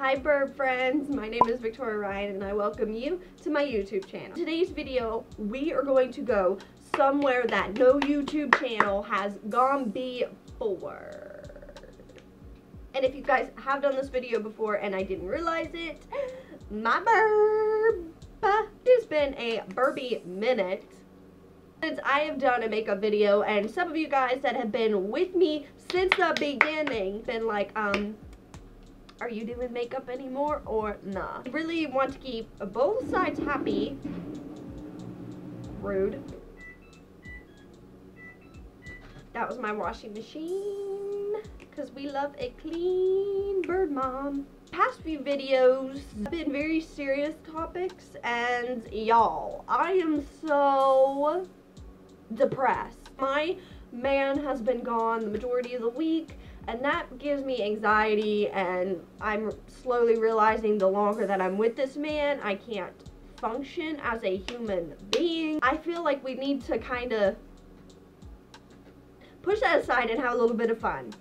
Hi bird friends, my name is Victoria Ryann and I welcome you to my YouTube channel. Today's video, we are going to go somewhere that no YouTube channel has gone before. And if you guys have done this video before and I didn't realize it, my burb. It's been a burby minute since I have done a makeup video and some of you guys that have been with me since the beginning been like, um, are you doing makeup anymore or nah? I really want to keep both sides happy. Rude. That was my washing machine because we love a clean bird mom. Past few videos have been very serious topics and y'all, I am so depressed. My man has been gone the majority of the week and that gives me anxiety and I'm slowly realizing the longer that I'm with this man, I can't function as a human being. I feel like we need to kind of push that aside and have a little bit of fun.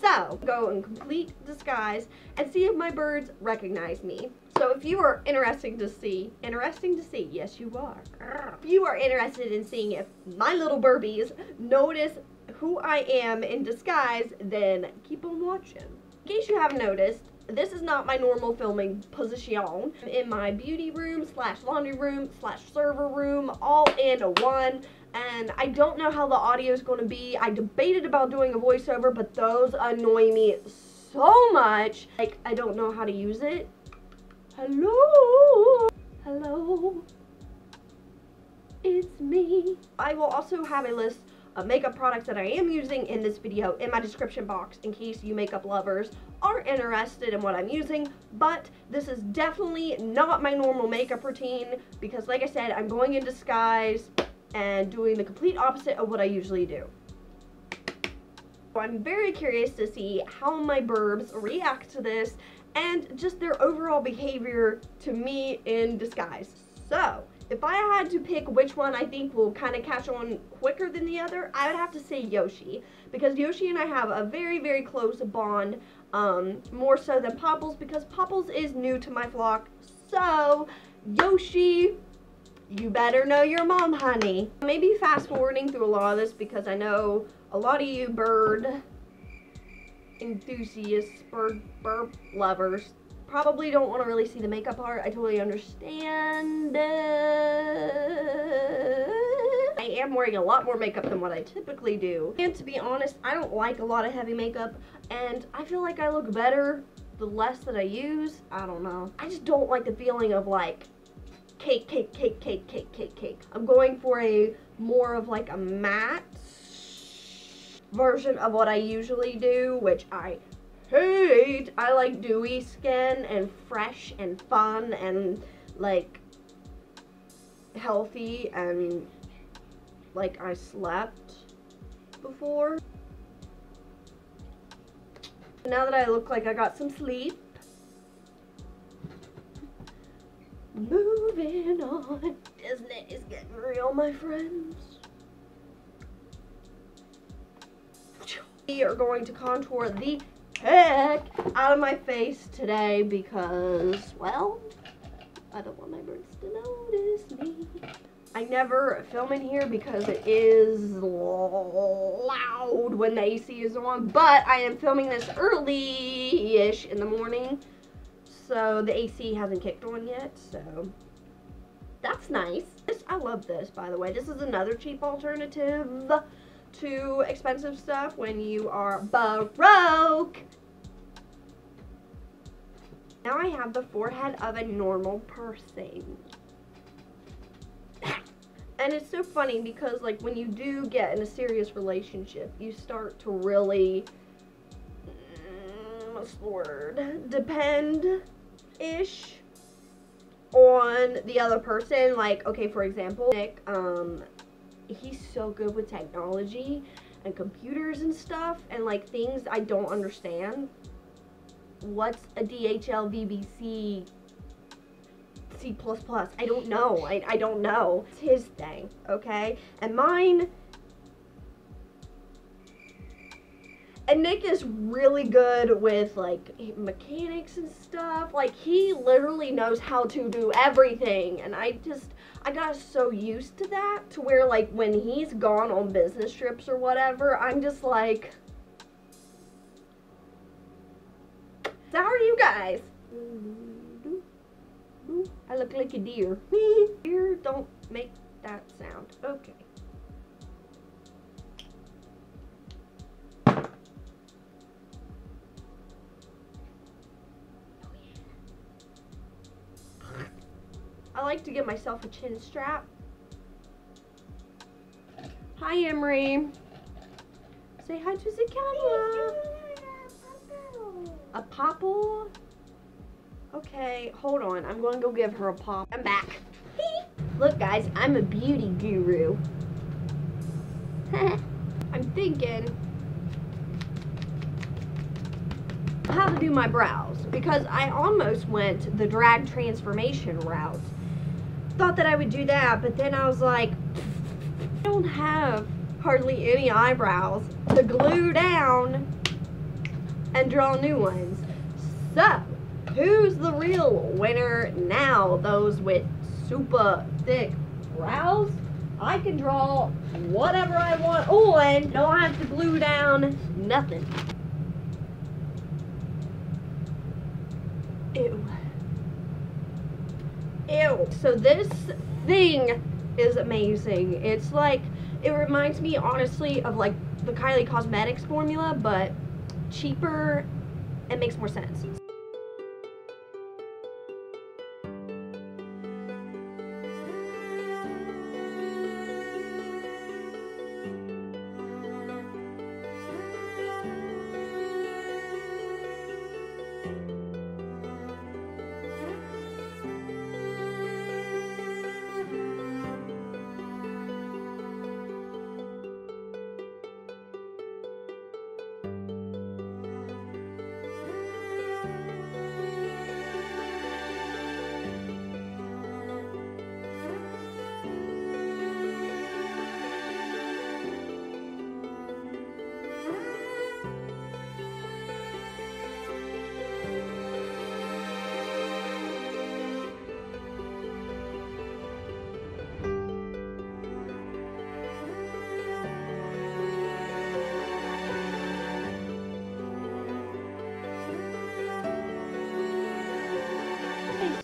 So, go in complete disguise and see if my birds recognize me. So if you are interesting to see, interesting to see, yes you are. If you are interested in seeing if my little burbies notice who I am in disguise, then keep on watching. In case you haven't noticed, this is not my normal filming position. I'm in my beauty room slash laundry room slash server room all in one and I don't know how the audio is going to be. I debated about doing a voiceover, but those annoy me so much. Like, I don't know how to use it. Hello? Hello? It's me. I will also have a list makeup products that I am using in this video in my description box in case you makeup lovers are interested in what I'm using, but this is definitely not my normal makeup routine because like I said, I'm going in disguise and doing the complete opposite of what I usually do. So I'm very curious to see how my burbs react to this and just their overall behavior to me in disguise. So, if I had to pick which one I think will kind of catch on quicker than the other, I would have to say Yoshi. Because Yoshi and I have a very, very close bond, um, more so than Popples, because Popples is new to my flock. So, Yoshi, you better know your mom, honey. Maybe fast forwarding through a lot of this because I know a lot of you bird enthusiasts, bird, bird lovers probably don't want to really see the makeup part. I totally understand. I am wearing a lot more makeup than what I typically do. And to be honest, I don't like a lot of heavy makeup and I feel like I look better the less that I use. I don't know. I just don't like the feeling of like cake, cake, cake, cake, cake, cake, cake. I'm going for a more of like a matte version of what I usually do, which I hate. I like dewy skin and fresh and fun and like healthy and like I slept before. Now that I look like I got some sleep, moving on. Disney is getting real, my friends. We are going to contour the heck out of my face today because, well, I don't want my birds to notice me. I never film in here because it is loud when the AC is on, but I am filming this early-ish in the morning, so the AC hasn't kicked on yet, so that's nice. I love this, by the way. This is another cheap alternative to expensive stuff when you are baroque. Now I have the forehead of a normal person. and it's so funny because like when you do get in a serious relationship, you start to really, mm, what's the word, depend-ish on the other person. Like, okay, for example, Nick, um, he's so good with technology and computers and stuff and like things I don't understand. What's a DHL VBC C++? I don't know. I, I don't know. It's his thing, okay? And mine And Nick is really good with like mechanics and stuff. Like he literally knows how to do everything. And I just I got so used to that to where like when he's gone on business trips or whatever, I'm just like So how are you guys? I look like a deer. deer don't make that sound. Okay. Like to give myself a chin strap. Hi, Emery. Say hi to the camera. A popple? Okay, hold on. I'm going to go give her a pop. I'm back. Look, guys, I'm a beauty guru. I'm thinking how to do my brows because I almost went the drag transformation route. Thought that I would do that, but then I was like, I don't have hardly any eyebrows to glue down and draw new ones. So, who's the real winner now? Those with super thick brows? I can draw whatever I want on. Don't have to glue down nothing. Ew. Ew. So this thing is amazing. It's like, it reminds me honestly of like the Kylie Cosmetics formula, but cheaper and makes more sense.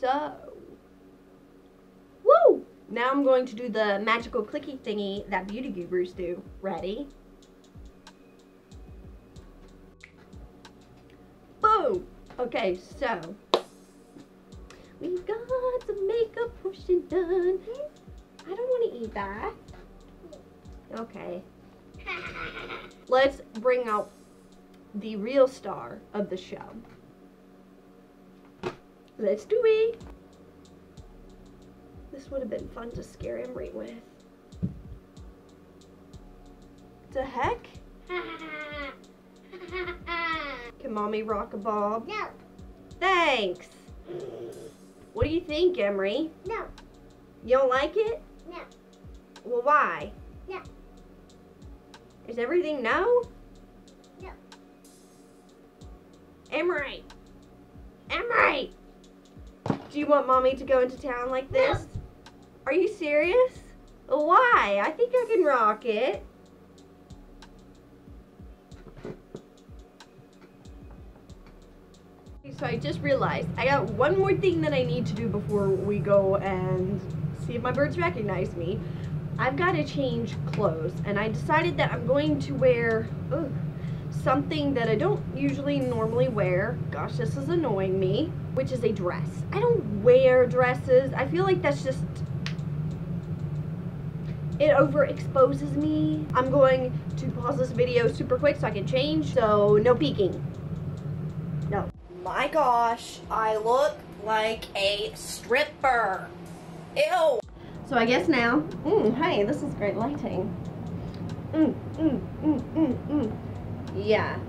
So. Woo! Now I'm going to do the magical clicky thingy that beauty goobers do. Ready? Boom! Okay, so. We've got some makeup portion done. I don't want to eat that. Okay. Let's bring out the real star of the show. Let's do it. This would have been fun to scare Emery with. The heck? Can mommy rock a bob? No. Thanks. What do you think, Emery? No. You don't like it? No. Well, why? No. Is everything no? No. Emery. Emery. Do you want mommy to go into town like this? Are you serious? Why? I think I can rock it. So I just realized I got one more thing that I need to do before we go and see if my birds recognize me. I've got to change clothes and I decided that I'm going to wear ugh, something that I don't usually normally wear. Gosh, this is annoying me, which is a dress. I don't wear dresses. I feel like that's just it overexposes me. I'm going to pause this video super quick so I can change, so no peeking. My gosh, I look like a stripper. Ew. So I guess now, mm, hey, this is great lighting. Mm, mm, mm, mm, mm. Yeah.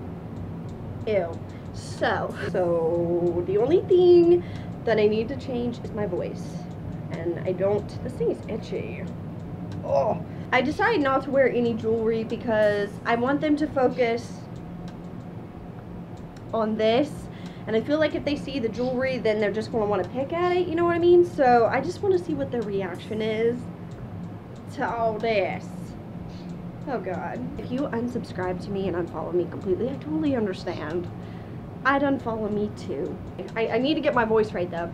Ew. So, so the only thing that I need to change is my voice. And I don't, this thing is itchy. Oh. I decided not to wear any jewelry because I want them to focus on this. And I feel like if they see the jewelry, then they're just going to want to pick at it, you know what I mean? So I just want to see what their reaction is to all this. Oh god. If you unsubscribe to me and unfollow me completely, I totally understand. I'd unfollow me too. I, I need to get my voice right though.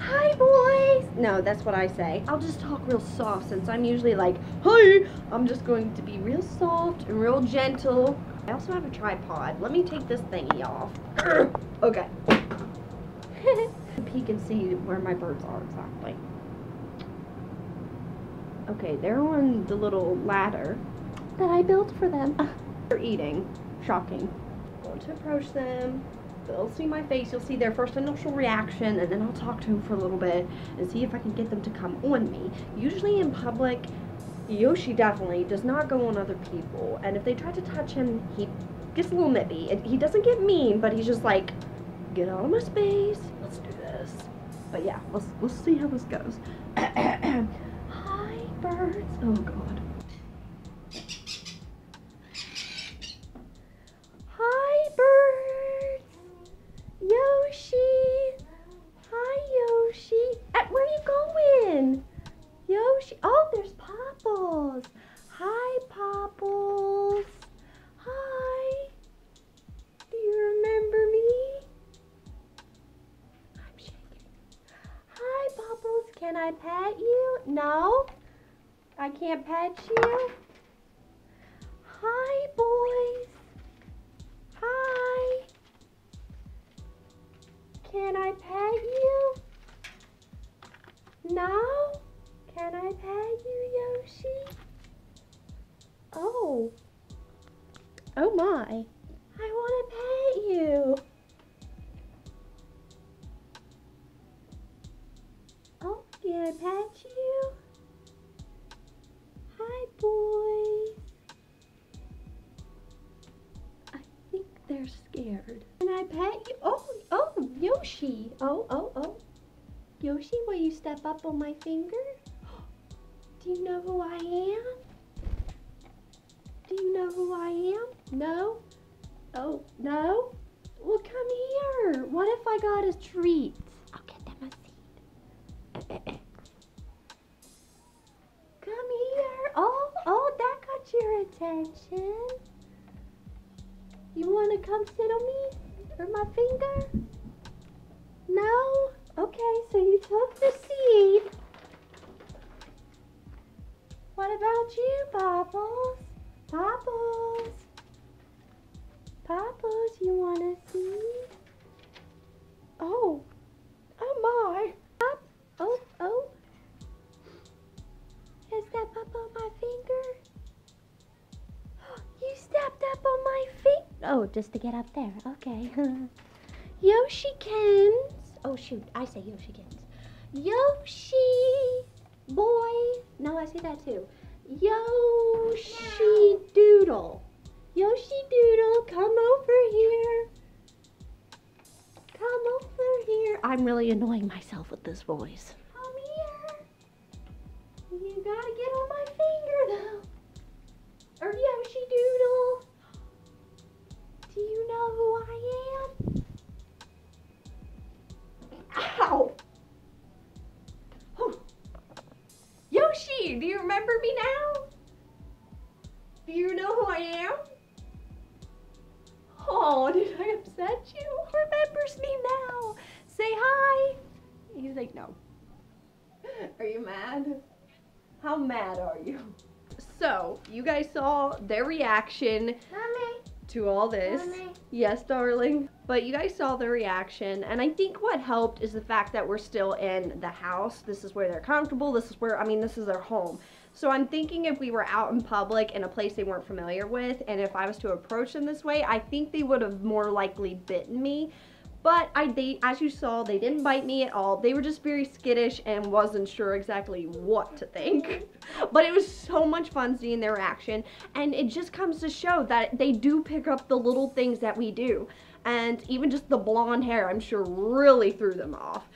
Hi boys! No, that's what I say. I'll just talk real soft since I'm usually like, hi! I'm just going to be real soft and real gentle. I also have a tripod. Let me take this thingy off. okay. Peek and see where my birds are exactly. Okay, they're on the little ladder that I built for them. they're eating. Shocking. Going to approach them. They'll see my face, you'll see their first initial reaction, and then I'll talk to them for a little bit and see if I can get them to come on me. Usually in public, Yoshi definitely does not go on other people, and if they try to touch him, he gets a little nippy. He doesn't get mean, but he's just like, get out of my space, let's do this. But yeah, let's, let's see how this goes. Hi, birds. Oh, God. Hi, birds. Yoshi. Hi, Yoshi. Uh, where are you going? Yoshi. Oh, there's Popples. Hi, Popples. Hi. Do you remember me? I'm shaking. Hi, Popples. Can I pet you? No? I can't pet you? Hi, boys. Hi. Can I pet you? No? Can I pet you, Yoshi? Oh. Oh my. I want to pet you. Oh, can I pet you? Oh, oh, oh. Yoshi, will you step up on my finger? Do you know who I am? Do you know who I am? No? Oh, no? Well, come here. What if I got a treat? I'll get them a seat. Come here. Oh, oh, that got your attention. You want to come sit on me? Or my finger? No? Okay, so you took the seed. What about you, Popples? Popples? Popples, you want to see? Oh. Oh my. Pop. Oh, oh. Is that Pop on my finger? You stepped up on my feet. Oh, just to get up there. Okay. Yoshikins. Oh, shoot. I say Yoshikins. Yoshi. Boy. No, I say that too. Yoshi Doodle. Yoshi Doodle, come over here. Come over here. I'm really annoying myself with this voice. Come here. You gotta get on my Ow! Oh. Yoshi, do you remember me now? Do you know who I am? Oh, did I upset you? Remembers me now. Say hi. He's like, no. Are you mad? How mad are you? So, you guys saw their reaction Mommy, to all this. Mommy. Yes, darling. But you guys saw the reaction, and I think what helped is the fact that we're still in the house. This is where they're comfortable. This is where, I mean, this is their home. So I'm thinking if we were out in public in a place they weren't familiar with, and if I was to approach them this way, I think they would have more likely bitten me. But I, they, as you saw, they didn't bite me at all. They were just very skittish and wasn't sure exactly what to think. But it was so much fun seeing their reaction, and it just comes to show that they do pick up the little things that we do. And even just the blonde hair, I'm sure, really threw them off.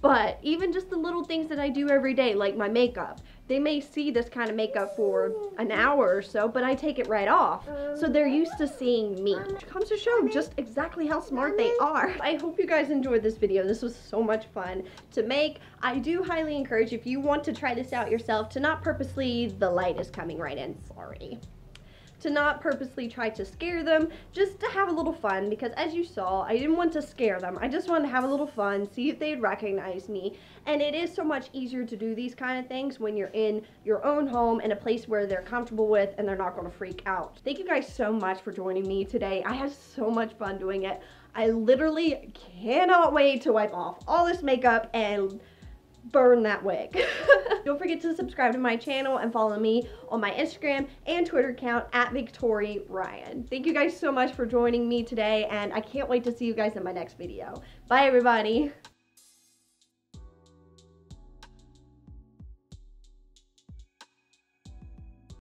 But even just the little things that I do every day, like my makeup, they may see this kind of makeup for an hour or so, but I take it right off. So they're used to seeing me. It comes to show just exactly how smart they are. I hope you guys enjoyed this video. This was so much fun to make. I do highly encourage if you want to try this out yourself to not purposely, the light is coming right in, sorry to not purposely try to scare them, just to have a little fun because as you saw, I didn't want to scare them. I just wanted to have a little fun, see if they'd recognize me. And it is so much easier to do these kind of things when you're in your own home in a place where they're comfortable with and they're not going to freak out. Thank you guys so much for joining me today. I had so much fun doing it. I literally cannot wait to wipe off all this makeup and burn that wig. Don't forget to subscribe to my channel and follow me on my Instagram and Twitter account at Victoria Ryann. Thank you guys so much for joining me today and I can't wait to see you guys in my next video. Bye everybody.